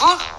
Huh?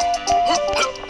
Hup, hup, hup.